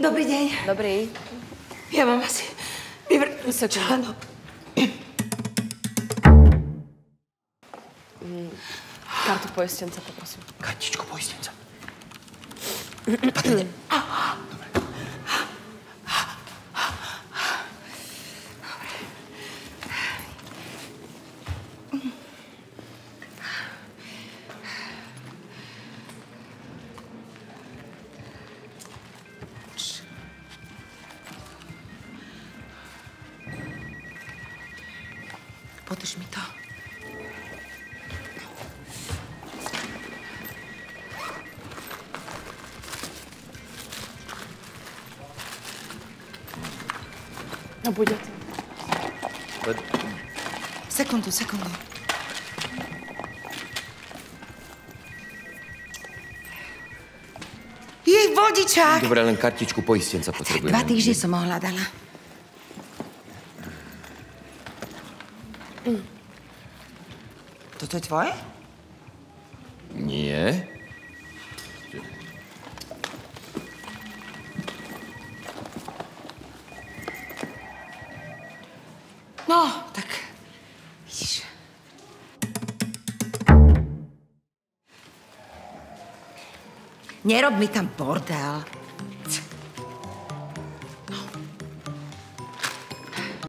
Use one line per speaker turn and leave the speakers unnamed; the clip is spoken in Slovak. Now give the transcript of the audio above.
Dobrý deň.
Dobrý.
Ja mám asi vyvrtnúť
Sekundu.
článok.
Kartu poistenca, poprosím.
Kartičku poistenca.
Podrž mi to.
No bude to.
Sekundu, sekundu. Jej vodičák!
Dobre, len kartičku poistenca potrebujem.
Dva týždne som ho hľadala. Toto je tvoje?
Nie.
No, tak vidíš. Nerob mi tam bordel.